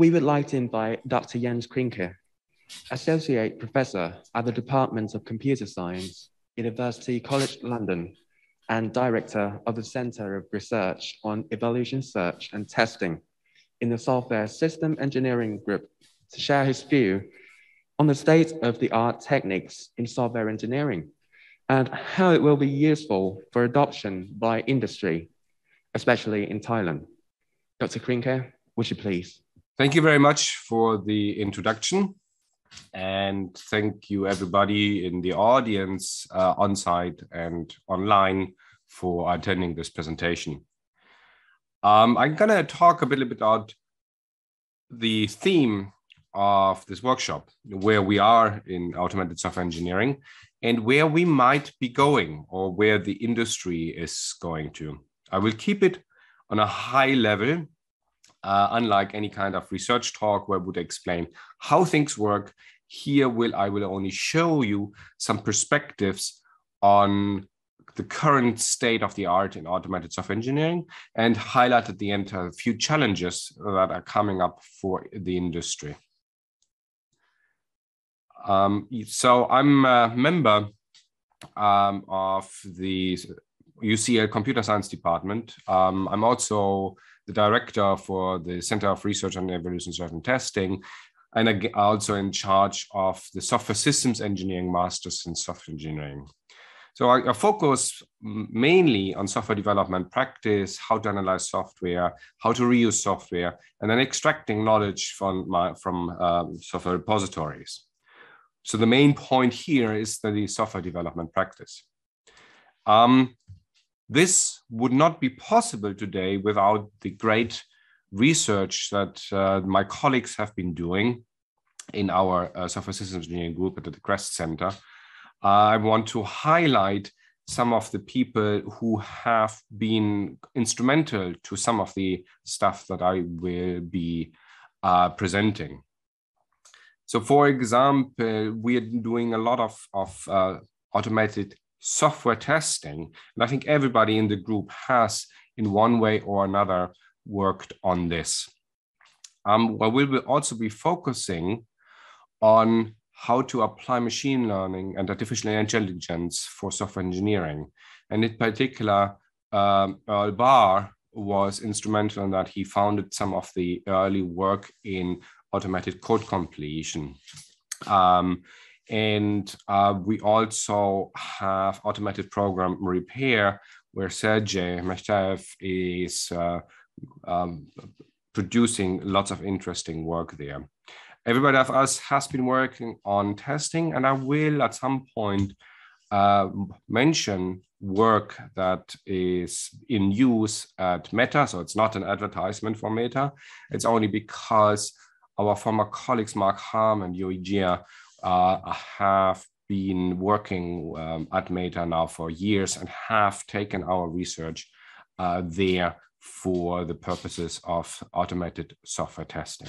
we would like to invite Dr. Jens Krinke, Associate Professor at the Department of Computer Science, University College London, and Director of the Center of Research on Evolution Search and Testing in the Software System Engineering Group to share his view on the state of the art techniques in software engineering and how it will be useful for adoption by industry, especially in Thailand. Dr. Krinke, would you please? Thank you very much for the introduction. And thank you, everybody in the audience, uh, on site and online, for attending this presentation. Um, I'm going to talk a little bit about the theme of this workshop, where we are in automated software engineering and where we might be going or where the industry is going to. I will keep it on a high level, uh, unlike any kind of research talk where I would explain how things work. Here will I will only show you some perspectives on the current state of the art in automated software engineering and highlight at the end a few challenges that are coming up for the industry. Um, so I'm a member um, of the UCL Computer Science Department. Um, I'm also the director for the Center of Research on Evolution Search and Testing, and also in charge of the Software Systems Engineering Masters in Software Engineering. So I, I, focus mainly on software development practice, how to analyze software, how to reuse software, and then extracting knowledge from, my, from um, software repositories. So the main point here is the software development practice. Um, this would not be possible today without the great research that uh, my colleagues have been doing in our uh, software systems engineering group at the Crest Center. I want to highlight some of the people who have been instrumental to some of the stuff that I will be uh, presenting. So for example, we are doing a lot of, of uh, automated software testing. And I think everybody in the group has, in one way or another, worked on this. Um, well, we will also be focusing on how to apply machine learning and artificial intelligence for software engineering. And in particular, um, Earl Barr was instrumental in that he founded some of the early work in automated code completion. Um, and uh, we also have automated program repair, where Sergey Mechtaev is uh, um, producing lots of interesting work there. Everybody of us has been working on testing, and I will at some point uh, mention work that is in use at Meta. So it's not an advertisement for Meta. It's only because our former colleagues, Mark Harm and uh, have been working um, at Meta now for years and have taken our research uh, there for the purposes of automated software testing.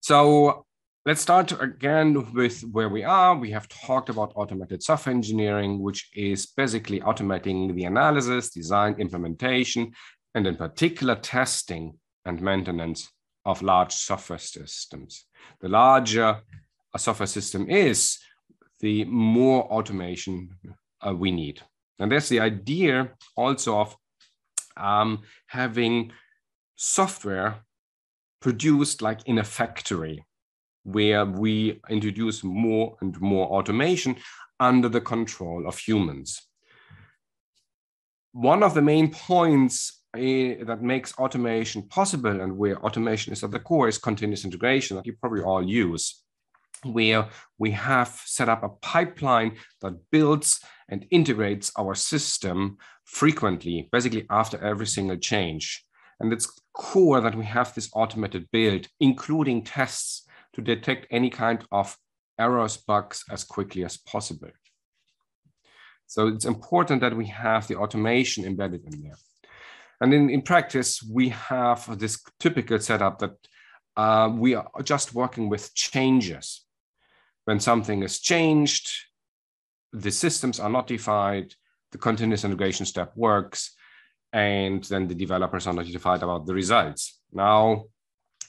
So let's start again with where we are. We have talked about automated software engineering, which is basically automating the analysis, design, implementation, and in particular testing and maintenance of large software systems. The larger a software system is, the more automation uh, we need. And there's the idea also of um, having software produced like in a factory where we introduce more and more automation under the control of humans. One of the main points that makes automation possible and where automation is at the core is continuous integration that you probably all use where we have set up a pipeline that builds and integrates our system frequently, basically after every single change. And it's core that we have this automated build, including tests to detect any kind of errors, bugs as quickly as possible. So it's important that we have the automation embedded in there. And in, in practice, we have this typical setup that uh, we are just working with changes. When something is changed, the systems are notified, the continuous integration step works, and then the developers are notified about the results. Now,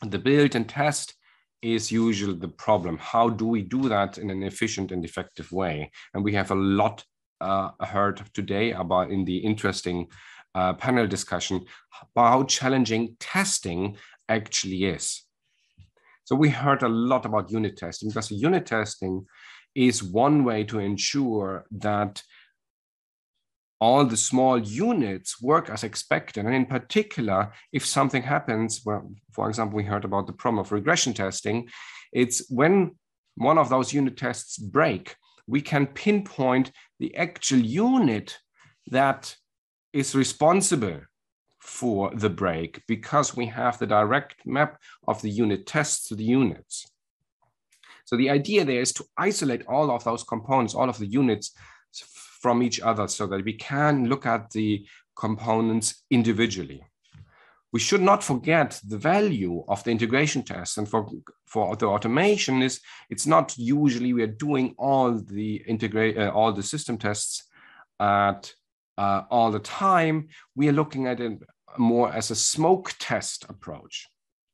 the build and test is usually the problem. How do we do that in an efficient and effective way? And we have a lot uh, heard today about in the interesting uh, panel discussion about how challenging testing actually is. So we heard a lot about unit testing because unit testing is one way to ensure that all the small units work as expected. And in particular, if something happens, well, for example, we heard about the problem of regression testing, it's when one of those unit tests break, we can pinpoint the actual unit that is responsible for the break because we have the direct map of the unit tests to the units. So the idea there is to isolate all of those components, all of the units from each other so that we can look at the components individually. We should not forget the value of the integration test. And for, for the automation is it's not usually we are doing all the integrate uh, all the system tests at uh, all the time. We are looking at it more as a smoke test approach.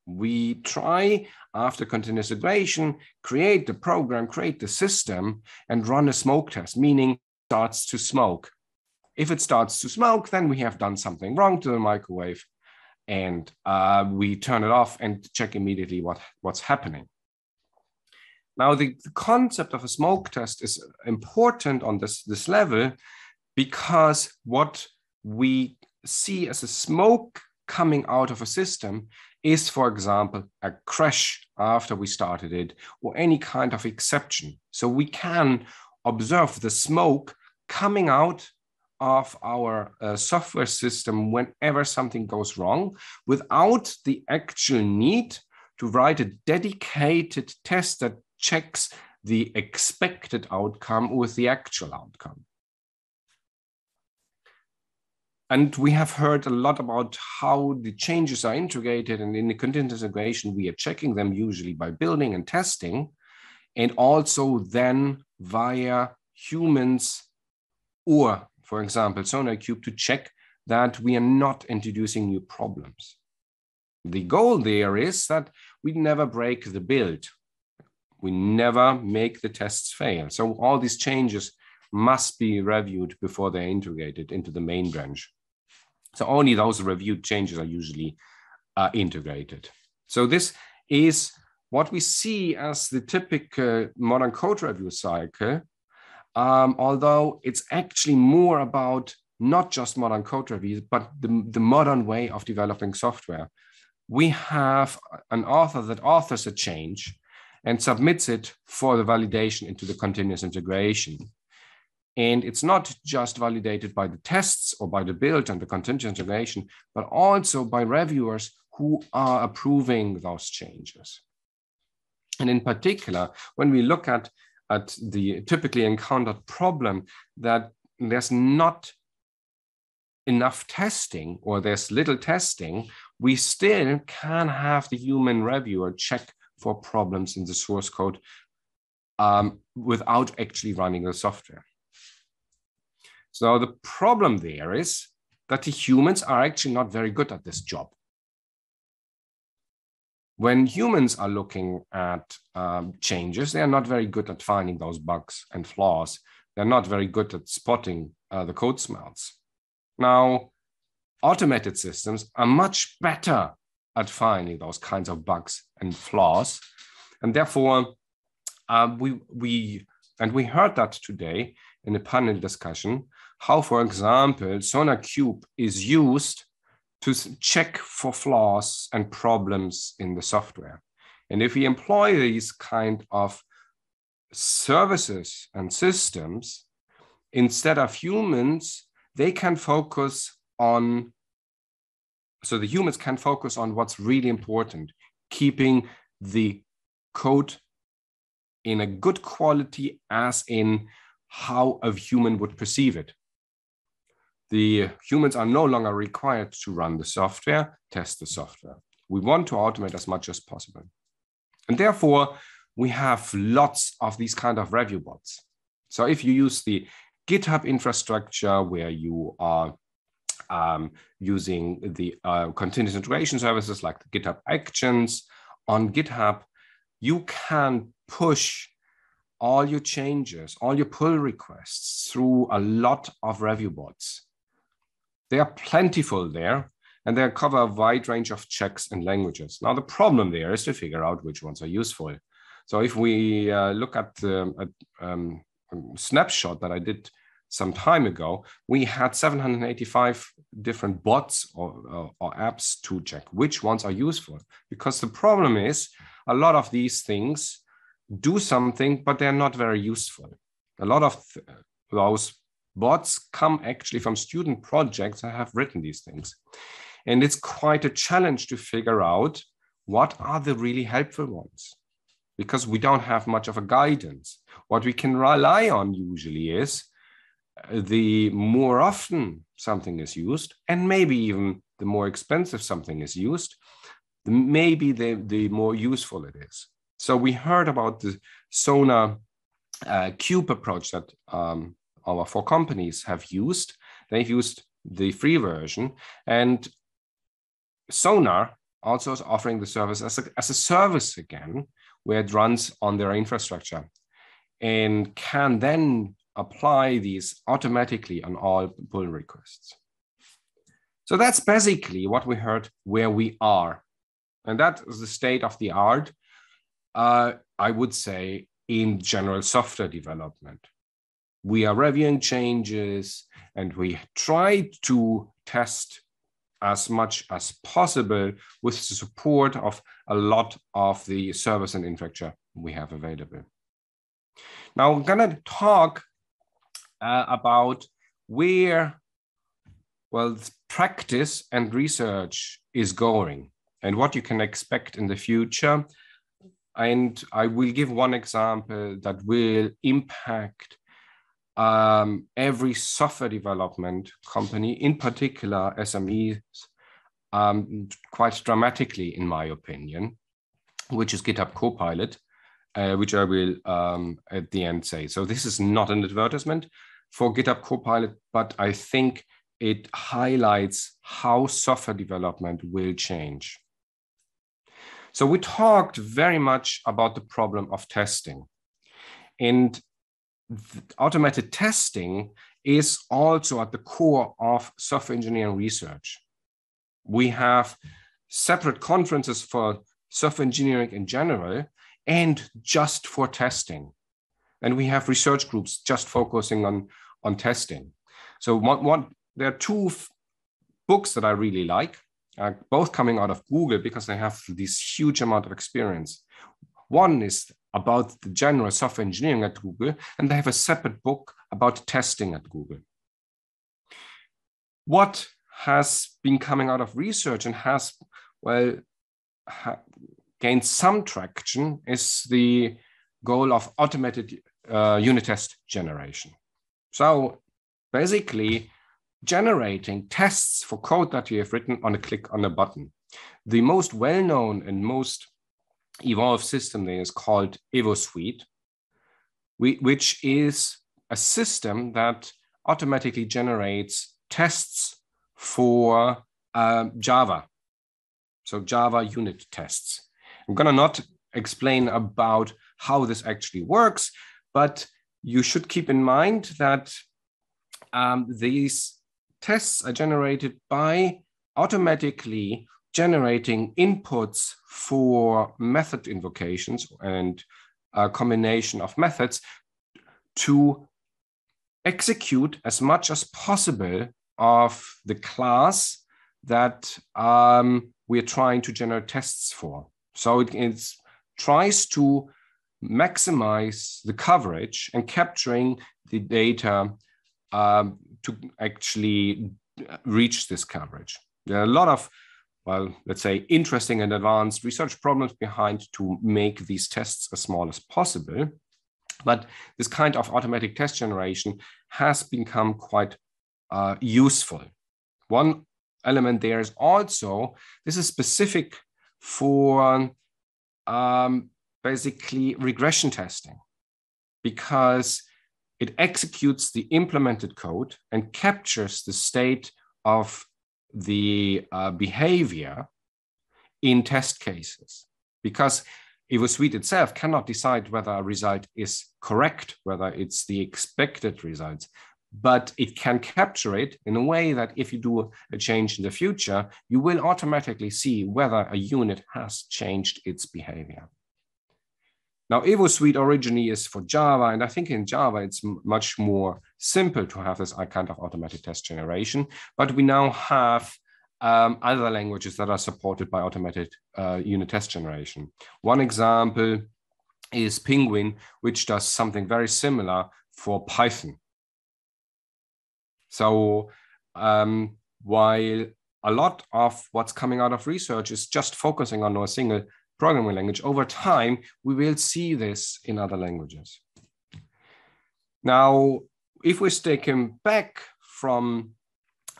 We try after continuous integration, create the program, create the system, and run a smoke test, meaning starts to smoke. If it starts to smoke, then we have done something wrong to the microwave and uh, we turn it off and check immediately what, what's happening. Now, the, the, concept of a smoke test is important on this, this level because what we see as a smoke coming out of a system is, for example, a crash after we started it or any kind of exception. So we can observe the smoke coming out of our uh, software system whenever something goes wrong without the actual need to write a dedicated test that checks the expected outcome with the actual outcome. And we have heard a lot about how the changes are integrated and in the continuous integration, we are checking them usually by building and testing and also then via humans or, for example, SonarQube to check that we are not introducing new problems. The goal there is that we never break the build. We never make the tests fail. So all these changes must be reviewed before they're integrated into the main branch. So only those reviewed changes are usually uh, integrated. So this is what we see as the typical modern code review cycle, um, although it's actually more about not just modern code reviews, but the, the modern way of developing software. We have an author that authors a change and submits it for the validation into the continuous integration. And it's not just validated by the tests or by the build and the continuous integration, but also by reviewers who are approving those changes. And in particular, when we look at, at the typically encountered problem that there's not enough testing or there's little testing, we still can have the human reviewer check for problems in the source code um, without actually running the software. So the problem there is that the humans are actually not very good at this job when humans are looking at um, changes, they are not very good at finding those bugs and flaws. They're not very good at spotting uh, the code smells. Now, automated systems are much better at finding those kinds of bugs and flaws. And therefore, uh, we, we, and we heard that today in a panel discussion, how, for example, SonarQube is used to check for flaws and problems in the software. And if we employ these kind of services and systems, instead of humans, they can focus on, so the humans can focus on what's really important, keeping the code in a good quality as in how a human would perceive it the humans are no longer required to run the software, test the software. We want to automate as much as possible. And therefore, we have lots of these kind of review bots. So if you use the GitHub infrastructure where you are um, using the uh, continuous integration services like the GitHub Actions on GitHub, you can push all your changes, all your pull requests through a lot of review bots. They are plentiful there and they cover a wide range of checks and languages. Now, the problem there is to figure out which ones are useful. So if we uh, look at the um, snapshot that I did some time ago, we had 785 different bots or, or, apps to check which ones are useful. Because the problem is a lot of these things do something, but they're not very useful. A lot of th those bots come actually from student projects that have written these things. And it's quite a challenge to figure out what are the really helpful ones because we don't have much of a guidance. What we can rely on usually is uh, the more often something is used, and maybe even the more expensive something is used, the, maybe the, the more useful it is. So we heard about the Sonar uh, Cube approach that um, our four companies have used. They've used the free version, and Sonar also is offering the service as a, as a service again, where it runs on their infrastructure and can then apply these automatically on all pull requests. So that's basically what we heard where we are. And that is the state of the art, uh, I would say, in general software development. We are reviewing changes and we try to test as much as possible with the support of a lot of the service and infrastructure we have available. Now, going to talk uh, about where, well, practice and research is going and what you can expect in the future. And I will give one example that will impact um, every software development company, in particular SMEs, um, quite dramatically, in my opinion, which is GitHub Copilot, uh, which I will um, at the end say. So this is not an advertisement for GitHub Copilot, but I think it highlights how software development will change. So we talked very much about the problem of testing. And automated testing is also at the core of software engineering research. We have separate conferences for software engineering in general and just for testing. And we have research groups just focusing on, on testing. So one, one, there are two books that I really like, uh, both coming out of Google because they have this huge amount of experience. One is about the general software engineering at Google, and they have a separate book about testing at Google. What has been coming out of research and has, well, ha gained some traction is the goal of automated uh, unit test generation. So basically, generating tests for code that you have written on a click on a button. The most well known and most evolved system there is called EvoSuite, which is a system that automatically generates tests for uh, Java. So Java unit tests. I'm going to not explain about how this actually works, but you should keep in mind that um, these tests are generated by automatically generating inputs for method invocations and a combination of methods to execute as much as possible of the class that um, we're trying to generate tests for. So it tries to maximize the coverage and capturing the data um, to actually reach this coverage. There are a lot of well, let's say, interesting and advanced research problems behind to make these tests as small as possible. But this kind of automatic test generation has become quite uh, useful. One element there is also this is specific for um, basically regression testing because it executes the implemented code and captures the state of the uh, behavior in test cases because EvoSuite itself cannot decide whether a result is correct, whether it's the expected results, but it can capture it in a way that if you do a change in the future, you will automatically see whether a unit has changed its behavior. Now, EvoSuite originally is for Java, and I think in Java it's much more simple to have this kind of automatic test generation. But we now have um, other languages that are supported by automated uh, unit test generation. One example is Pynguin, which does something very similar for Python. So um, while a lot of what's coming out of research is just focusing on a single programming language, over time, we will see this in other languages. Now, if we're taken back from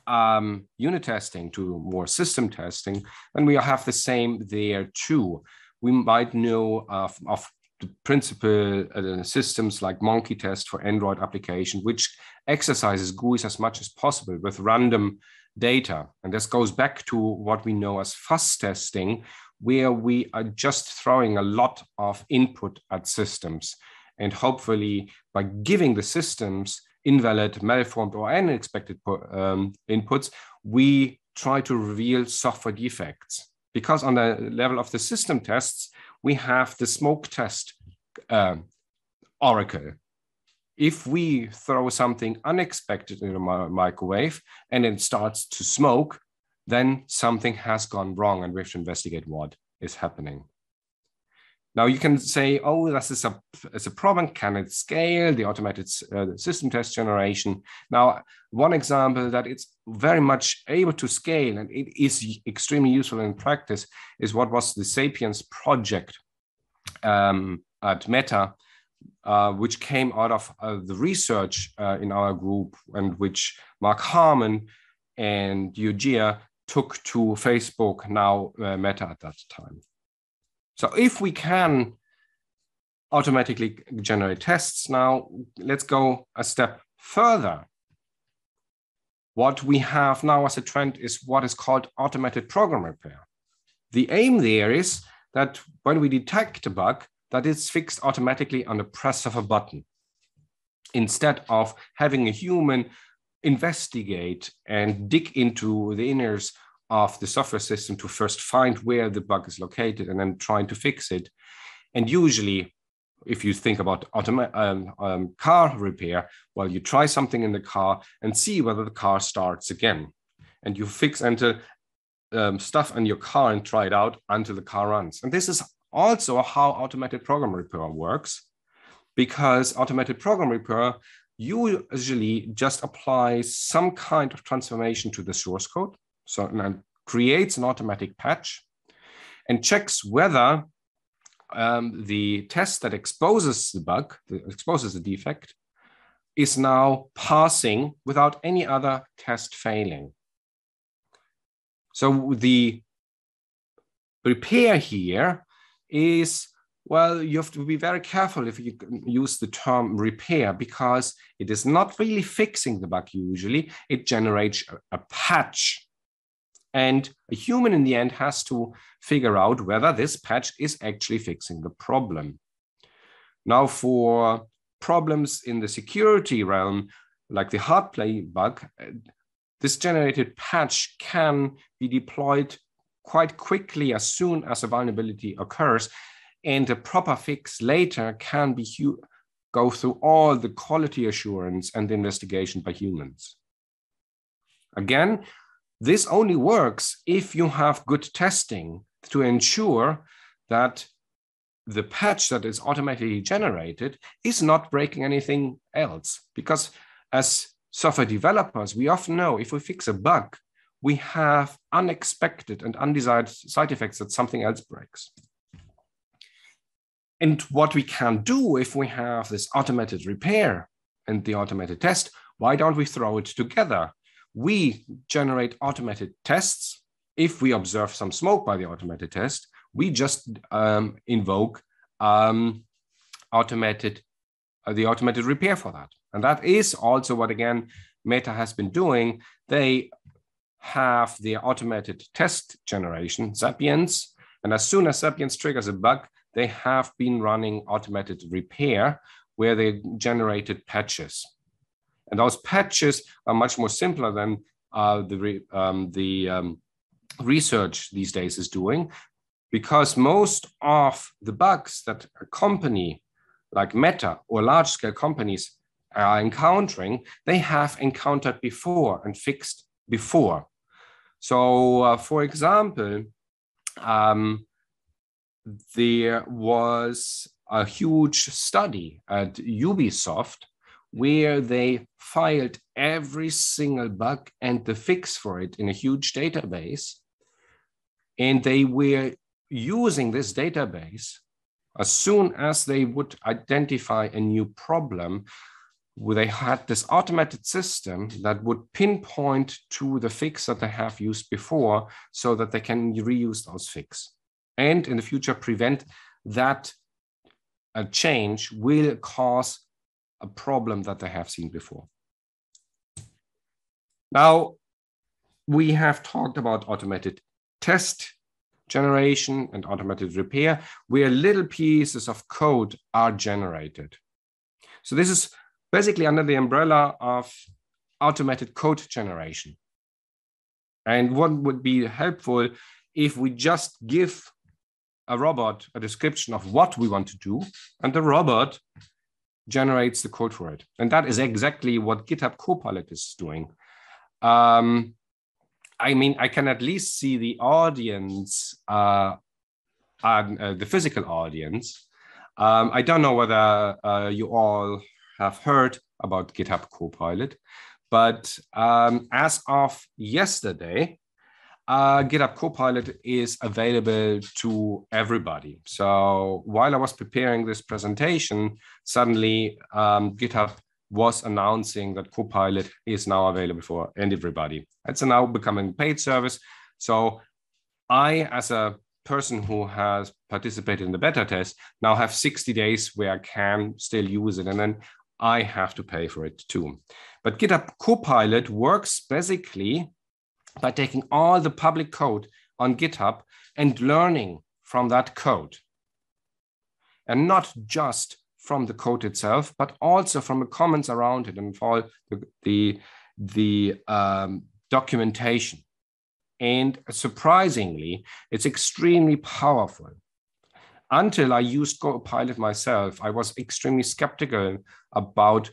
um, unit testing to more system testing, then we have the same there too. We might know of, of the principal uh, systems like Monkey Test for Android application, which exercises GUIs as much as possible with random data. And this goes back to what we know as fuzz testing, where we are just throwing a lot of input at systems. And hopefully, by giving the systems invalid, malformed, or unexpected um, inputs, we try to reveal software defects. Because on the level of the system tests, we have the smoke test uh, oracle. If we throw something unexpected in a microwave and it starts to smoke, then something has gone wrong and we have to investigate what is happening. Now you can say, oh, this is a, it's a problem. Can it scale the automated uh, system test generation? Now, one example that it's very much able to scale and it is extremely useful in practice is what was the Sapienz project um, at Meta, uh, which came out of uh, the research uh, in our group and which Mark Harman and Yue Jia took to Facebook, now uh, Meta at that time. So if we can automatically generate tests now, let's go a step further. What we have now as a trend is what is called automated program repair. The aim there is that when we detect a bug, that it's fixed automatically on the press of a button instead of having a human investigate and dig into the inners of the software system to first find where the bug is located and then trying to fix it. And usually, if you think about automa- um, um, car repair, well, you try something in the car and see whether the car starts again. And you fix enter um, stuff in your car and try it out until the car runs. And this is also how automated program repair works, because automated program repair usually just applies some kind of transformation to the source code so now creates an automatic patch and checks whether um, the test that exposes the bug, that exposes the defect, is now passing without any other test failing. So the repair here is, well, you have to be very careful if you use the term repair because it is not really fixing the bug usually. It generates a patch and a human in the end has to figure out whether this patch is actually fixing the problem. Now, for problems in the security realm, like the Heartbleed bug, this generated patch can be deployed quite quickly as soon as a vulnerability occurs. And a proper fix later can be go through all the quality assurance and investigation by humans. Again, this only works if you have good testing to ensure that the patch that is automatically generated is not breaking anything else. Because as software developers, we often know if we fix a bug, we have unexpected and undesired side effects that something else breaks. And what we can do if we have this automated repair and the automated test, why don't we throw it together? We generate automated tests. If we observe some smoke by the automated test, we just um, invoke um, automated uh, the automated repair for that. And that is also what again Meta has been doing. They have the automated test generation, Sapienz. And as soon as Sapienz triggers a bug, they have been running automated repair where they generated patches. And those patches are much more simpler than uh, the, um, the um, research these days is doing, because most of the bugs that a company like Meta or large scale companies are encountering, they have encountered before and fixed before. So, uh, for example, um, there was a huge study at Ubisoft where they filed every single bug and the fix for it in a huge database. And they were using this database as soon as they would identify a new problem. They had this automated system that would pinpoint to the fix that they have used before so that they can reuse those fix and in the future prevent that a change will cause a problem that they have seen before. Now, we have talked about automated test generation and automated repair, where little pieces of code are generated. So this is basically under the umbrella of automated code generation. And what would be helpful if we just give a robot a description of what we want to do, and the robot generates the code for it. And that is exactly what GitHub Copilot is doing. Um, I mean, I can at least see the audience, uh, uh, the physical audience. Um, I don't know whether uh, you all have heard about GitHub Copilot, but um, as of yesterday, uh, GitHub Copilot is available to everybody. So while I was preparing this presentation, suddenly um, GitHub was announcing that Copilot is now available for and everybody. It's now becoming paid service. So I, as a person who has participated in the beta test, now have 60 days where I can still use it. And then I have to pay for it too. But GitHub Copilot works basically by taking all the public code on GitHub and learning from that code. And not just from the code itself, but also from the comments around it and all the, the, the um, documentation. And surprisingly, it's extremely powerful. Until I used Copilot myself, I was extremely skeptical about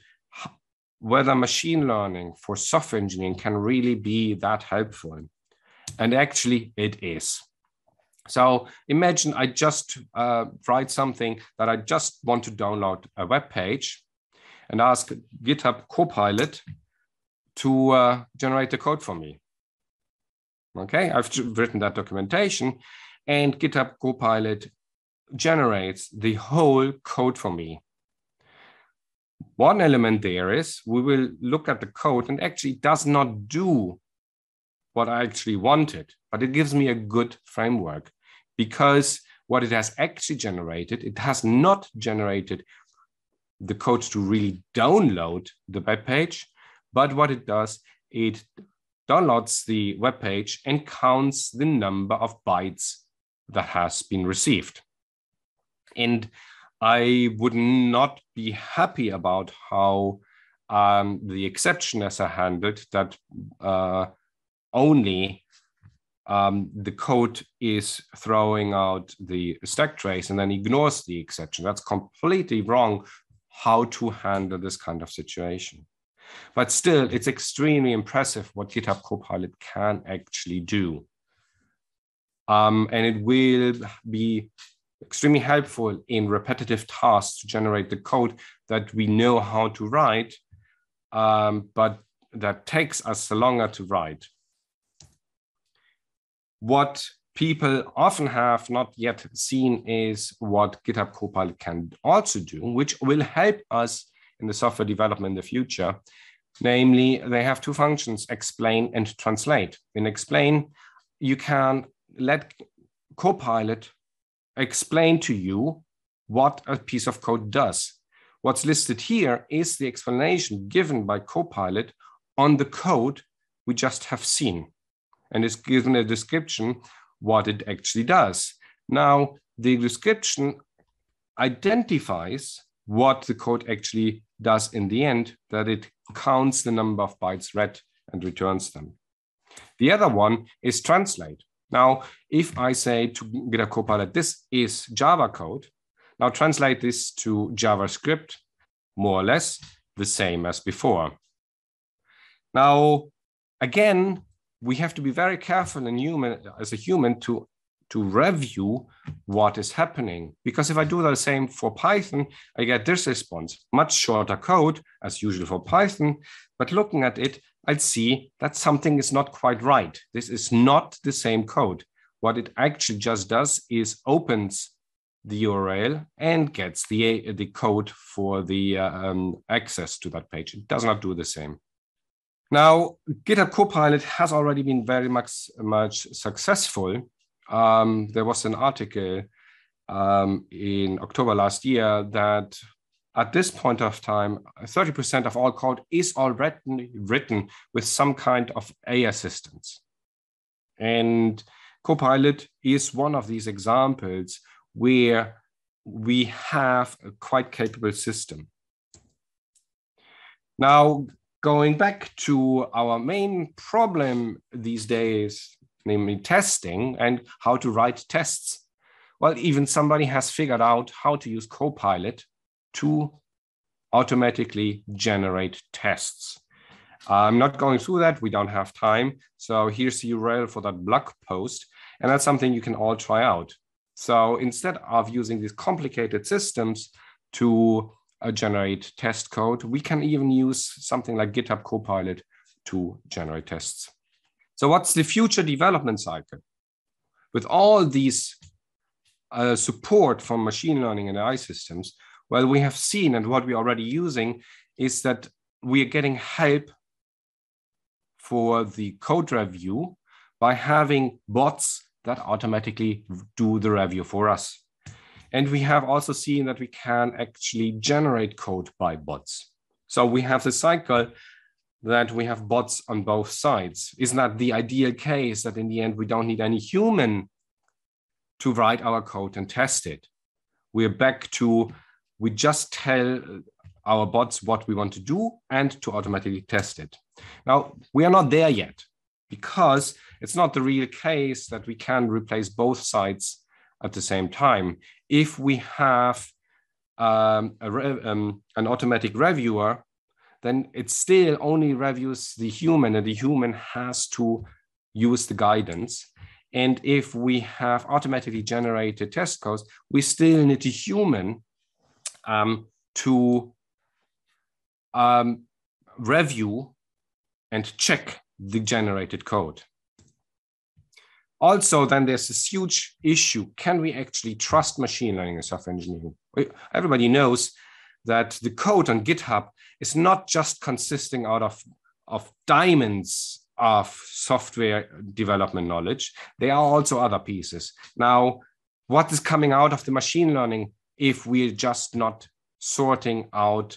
whether machine learning for software engineering can really be that helpful. And actually, it is. So imagine I just uh, write something that I just want to download a web page and ask GitHub Copilot to uh, generate the code for me. Okay, I've written that documentation and GitHub Copilot generates the whole code for me. One element there is we will look at the code and actually it does not do what I actually wanted, but it gives me a good framework because what it has actually generated, it has not generated the code to really download the web page, but what it does, it downloads the web page and counts the number of bytes that has been received. And I would not be happy about how um, the exceptioners are handled that uh, only um, the code is throwing out the stack trace and then ignores the exception. That's completely wrong how to handle this kind of situation. But still, it's extremely impressive what GitHub Copilot can actually do. Um, and it will be extremely helpful in repetitive tasks to generate the code that we know how to write, um, but that takes us longer to write. What people often have not yet seen is what GitHub Copilot can also do, which will help us in the software development in the future. Namely, they have two functions, explain and translate. In explain, you can let Copilot explain to you what a piece of code does. What's listed here is the explanation given by Copilot on the code we just have seen. and is given a description what it actually does. Now, the description identifies what the code actually does in the end, that it counts the number of bytes read and returns them. The other one is translate. Now, if I say to GitHub Copilot, this is Java code, now translate this to JavaScript, more or less the same as before. Now, again, we have to be very careful in human as a human to to review what is happening. Because if I do the same for Python, I get this response, much shorter code as usual for Python. But looking at it, I'd see that something is not quite right. This is not the same code. What it actually just does is opens the URL and gets the, the code for the uh, um, access to that page. It does not do the same. Now, GitHub Copilot has already been very much, much successful um, there was an article um, in October last year that at this point of time, 30% of all code is already written with some kind of A assistance. And Copilot is one of these examples where we have a quite capable system. Now, going back to our main problem these days namely testing and how to write tests. Well, even somebody has figured out how to use Copilot to automatically generate tests. I'm not going through that. We don't have time. So here's the URL for that blog post. And that's something you can all try out. So instead of using these complicated systems to uh, generate test code, we can even use something like GitHub Copilot to generate tests. So what's the future development cycle? With all these uh, support from machine learning and AI systems, well, we have seen and what we're already using is that we are getting help for the code review by having bots that automatically do the review for us. And we have also seen that we can actually generate code by bots. So we have the cycle that we have bots on both sides? Isn't that the ideal case that in the end we don't need any human to write our code and test it? We're back to we just tell our bots what we want to do and to automatically test it. Now, we are not there yet because it's not the real case that we can replace both sides at the same time. If we have um, a, um, an automatic reviewer then it still only reviews the human and the human has to use the guidance. And if we have automatically generated test codes, we still need a human um, to um, review and check the generated code. Also, then there's this huge issue. Can we actually trust machine learning and software engineering? Everybody knows that the code on GitHub is not just consisting out of, of diamonds of software development knowledge. There are also other pieces. Now, what is coming out of the machine learning if we're just not sorting out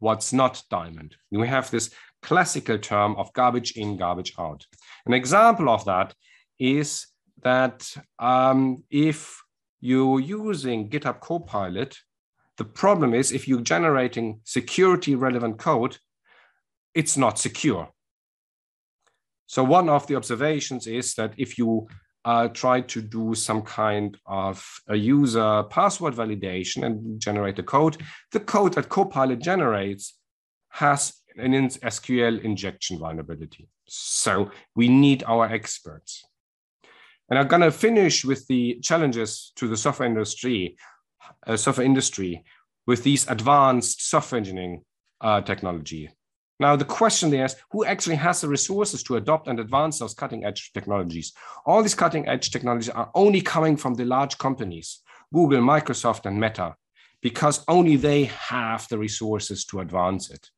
what's not diamond? We have this classical term of garbage in, garbage out. An example of that is that um, if you're using GitHub Copilot the problem is if you're generating security relevant code, it's not secure. So one of the observations is that if you uh, try to do some kind of a user password validation and generate a code, the code that Copilot generates has an SQL injection vulnerability. So we need our experts. And I'm going to finish with the challenges to the software industry uh, software industry with these advanced software engineering uh, technology. Now, the question there is who actually has the resources to adopt and advance those cutting edge technologies? All these cutting edge technologies are only coming from the large companies, Google, Microsoft, and Meta, because only they have the resources to advance it.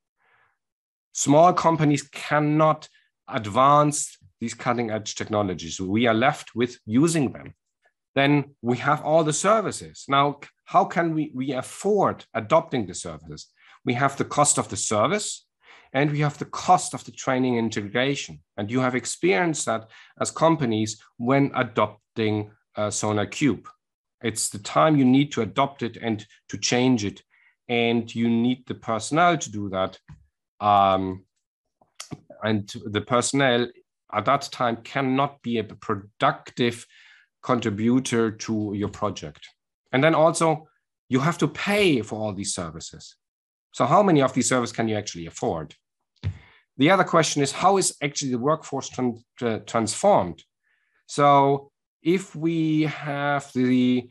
Small companies cannot advance these cutting edge technologies. We are left with using them then we have all the services. Now, how can we, we afford adopting the services? We have the cost of the service, and we have the cost of the training integration. And you have experienced that as companies when adopting uh, SonarQube. It's the time you need to adopt it and to change it. And you need the personnel to do that. Um, and the personnel at that time cannot be a productive contributor to your project. And then also, you have to pay for all these services. So how many of these services can you actually afford? The other question is how is actually the workforce uh, transformed? So if we have the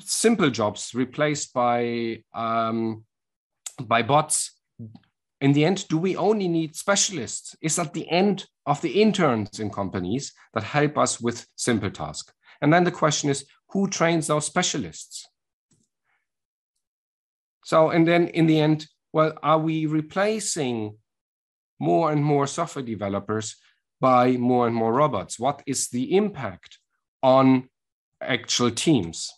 simple jobs replaced by um, by bots, in the end, do we only need specialists? Is that the end of the interns in companies that help us with simple tasks? And then the question is, who trains those specialists? So, and then in the end, well, are we replacing more and more software developers by more and more robots? What is the impact on actual teams?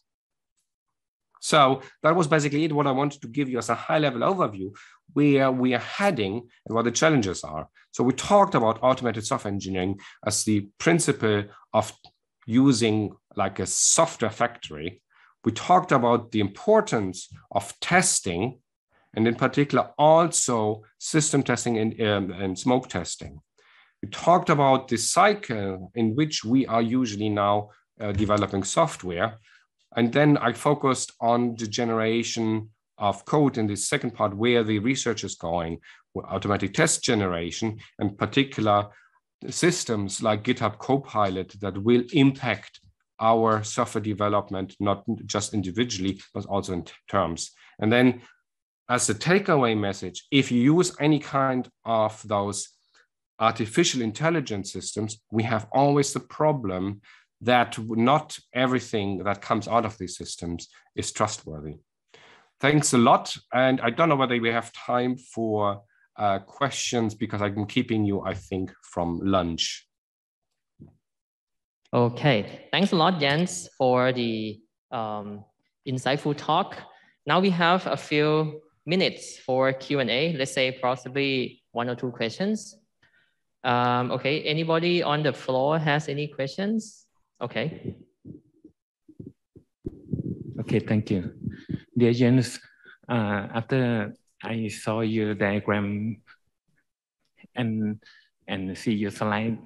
So that was basically it, what I wanted to give you as a high level overview where we are heading and what the challenges are. So we talked about automated software engineering as the principle of using like a software factory. We talked about the importance of testing and in particular also system testing and, um, and smoke testing. We talked about the cycle in which we are usually now uh, developing software. And then I focused on the generation of code in the second part, where the research is going, automatic test generation, and particular systems like GitHub Copilot that will impact our software development, not just individually, but also in terms. And then as a takeaway message, if you use any kind of those artificial intelligence systems, we have always the problem that not everything that comes out of these systems is trustworthy. Thanks a lot. And I don't know whether we have time for uh, questions because I'm keeping you, I think, from lunch. Okay, thanks a lot, Jens, for the um, insightful talk. Now we have a few minutes for Q&A, let's say possibly one or two questions. Um, okay, anybody on the floor has any questions? Okay. Okay, thank you. Dear Jens, uh, after I saw your diagram and and see your slide,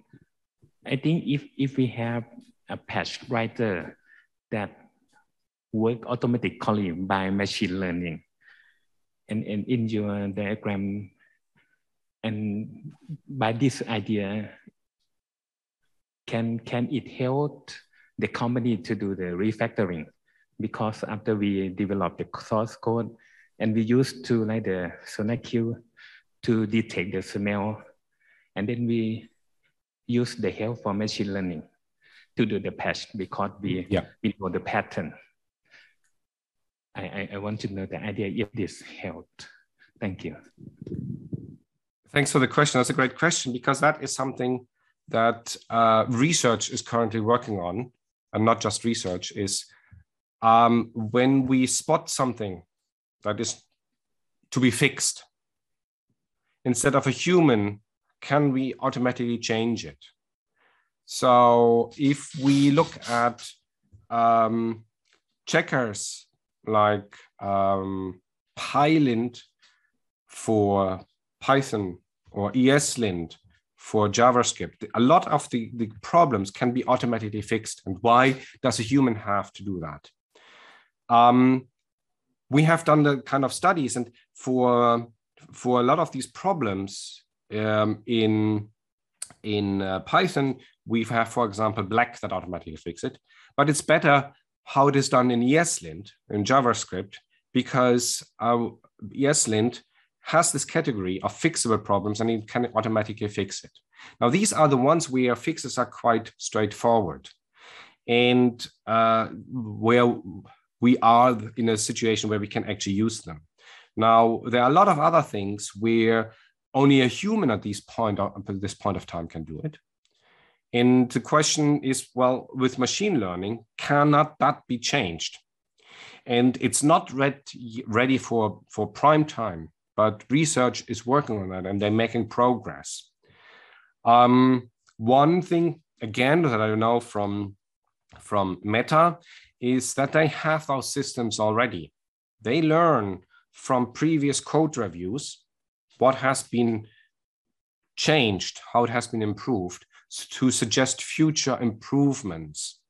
I think if, if we have a patch writer that work automatically by machine learning, and, and in your diagram, and by this idea, can, can it help the company to do the refactoring? Because after we develop the source code, and we used to like the SonarQube to detect the smell, and then we use the help for machine learning to do the patch because we, yeah. we know the pattern. I, I, I want to know the idea if this helped. Thank you. Thanks for the question. That's a great question because that is something that uh, research is currently working on, and not just research, is um, when we spot something that is to be fixed, instead of a human, can we automatically change it? So if we look at um, checkers like um, PyLint for Python or ESLint for JavaScript. A lot of the, the problems can be automatically fixed. And why does a human have to do that? Um, we have done the kind of studies, and for for a lot of these problems um, in in uh, Python, we have, for example, Black that automatically fix it. But it's better how it is done in ESLint in JavaScript because uh, ESLint has this category of fixable problems and it can automatically fix it. Now, these are the ones where fixes are quite straightforward and uh, where we are in a situation where we can actually use them. Now, there are a lot of other things where only a human at this point, at this point of time can do it. And the question is, well, with machine learning, cannot that be changed? And it's not ready, ready for, for prime time but research is working on that and they're making progress. Um, one thing, again, that I know from, from Meta is that they have those systems already. They learn from previous code reviews what has been changed, how it has been improved to suggest future improvements,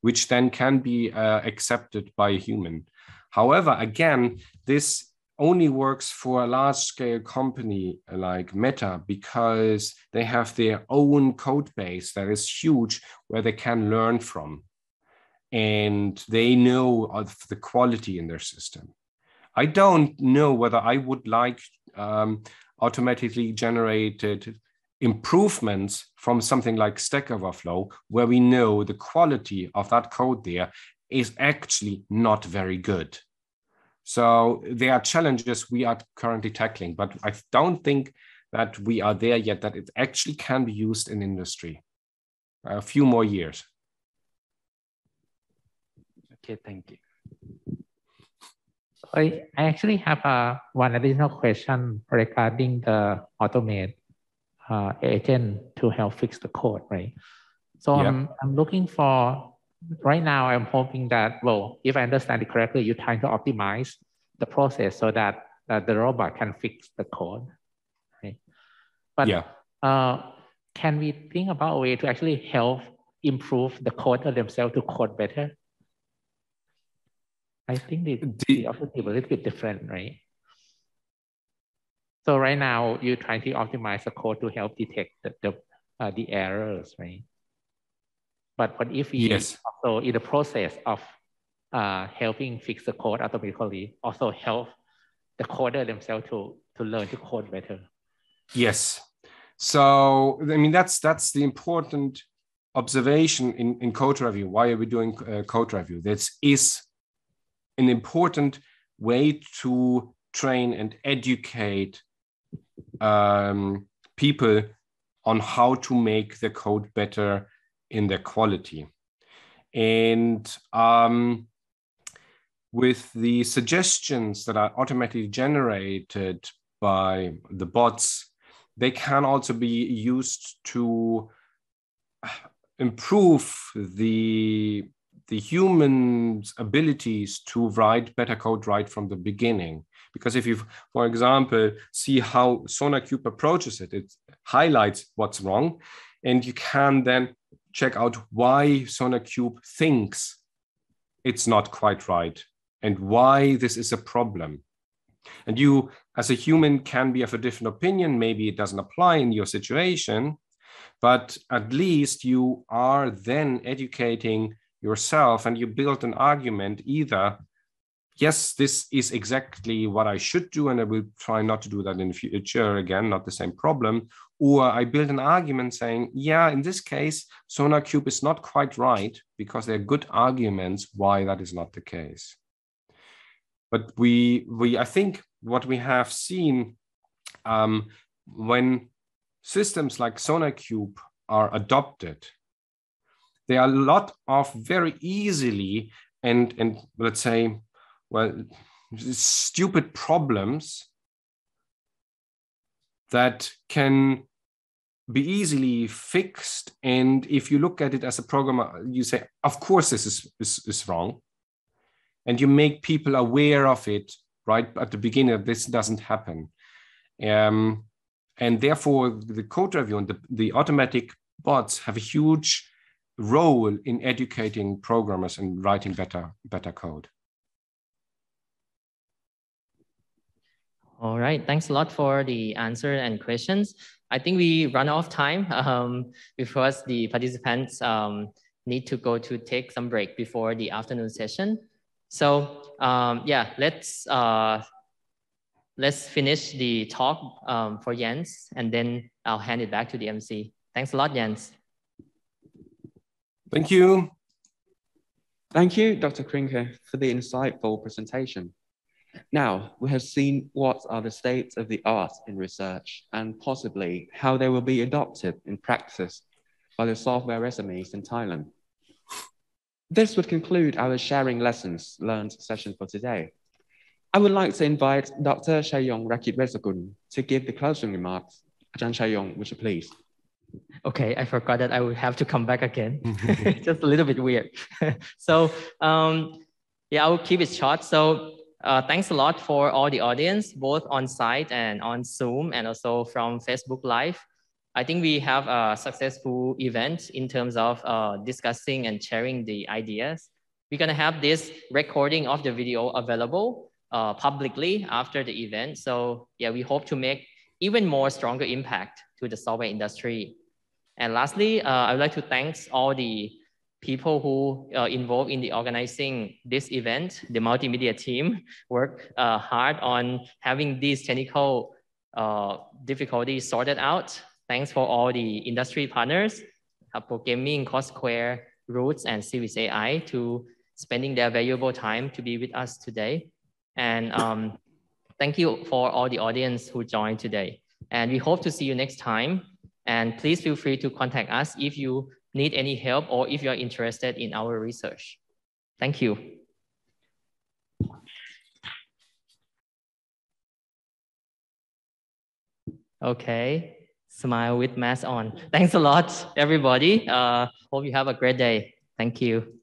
which then can be uh, accepted by a human. However, again, this only works for a large scale company like Meta because they have their own code base that is huge where they can learn from. And they know of the quality in their system. I don't know whether I would like um, automatically generated improvements from something like Stack Overflow, where we know the quality of that code there is actually not very good. So there are challenges we are currently tackling, but I don't think that we are there yet, that it actually can be used in industry. A few more years. Okay, thank you. I, I actually have uh, one additional question regarding the automate uh, agent to help fix the code, right? So yeah. I'm, I'm looking for, right now, I'm hoping that, well, if I understand it correctly, you're trying to optimize the process so that uh, the robot can fix the code, right? But yeah. Uh, can we think about a way to actually help improve the code themselves to code better? I think the, the, the objective a little bit different, right? So right now you're trying to optimize the code to help detect the, the, uh, the errors, right? But what if we yes. also in the process of uh, helping fix the code automatically, also help the coder themselves to, to learn to code better? Yes. So, I mean, that's, that's the important observation in, in code review. Why are we doing uh, code review? This is an important way to train and educate um, people on how to make the code better in their quality. And um, with the suggestions that are automatically generated by the bots, they can also be used to improve the the human's abilities to write better code right from the beginning. Because if you, for example, see how SonarQube approaches it, it highlights what's wrong, and you can then check out why SonarQube thinks it's not quite right and why this is a problem. And you, as a human, can be of a different opinion. Maybe it doesn't apply in your situation, but at least you are then educating yourself and you build an argument either yes this is exactly what i should do and i will try not to do that in the future again not the same problem or i build an argument saying yeah in this case SonarQube is not quite right because there are good arguments why that is not the case. But we we i think what we have seen um, when systems like SonarQube are adopted there are a lot of very easily and and let's say well stupid problems that can be easily fixed. And if you look at it as a programmer you say of course this is, is, is wrong. And you make people aware of it right at the beginning this doesn't happen. Um, and therefore the code review and the, the automatic bots have a huge role in educating programmers and writing better, better code. All right, thanks a lot for the answer and questions. I think we run out of time um, because the participants um, need to go to take some break before the afternoon session. So um, yeah, let's uh, let's finish the talk um, for Jens and then I'll hand it back to the MC. Thanks a lot, Jens. Thank you. Thank you, Dr. Krinke, for the insightful presentation. Now, we have seen what are the states of the art in research and possibly how they will be adopted in practice by the software SMEs in Thailand. This would conclude our sharing lessons learned session for today. I would like to invite Dr. Chaiyong Ragkhitwetsagul to give the closing remarks. Ajahn Chaiyong, would you please? Okay, I forgot that I would have to come back again. Just a little bit weird. so um, yeah, I will keep it short. So uh, thanks a lot for all the audience, both on site and on Zoom, and also from Facebook Live. I think we have a successful event in terms of uh, discussing and sharing the ideas. We're gonna have this recording of the video available uh, publicly after the event. So yeah, we hope to make even more stronger impact to the software industry. And lastly, uh, I would like to thank all the people who are uh, involved in the organizing this event. The multimedia team worked uh, hard on having these technical uh, difficulties sorted out. Thanks for all the industry partners, Hubble Gaming, Cosquare, Roots, and Civis AI to spending their valuable time to be with us today. And um, thank you for all the audience who joined today. And we hope to see you next time. And please feel free to contact us if you need any help or if you're interested in our research. Thank you. Okay, smile with mask on. Thanks a lot, everybody. Uh, hope you have a great day. Thank you.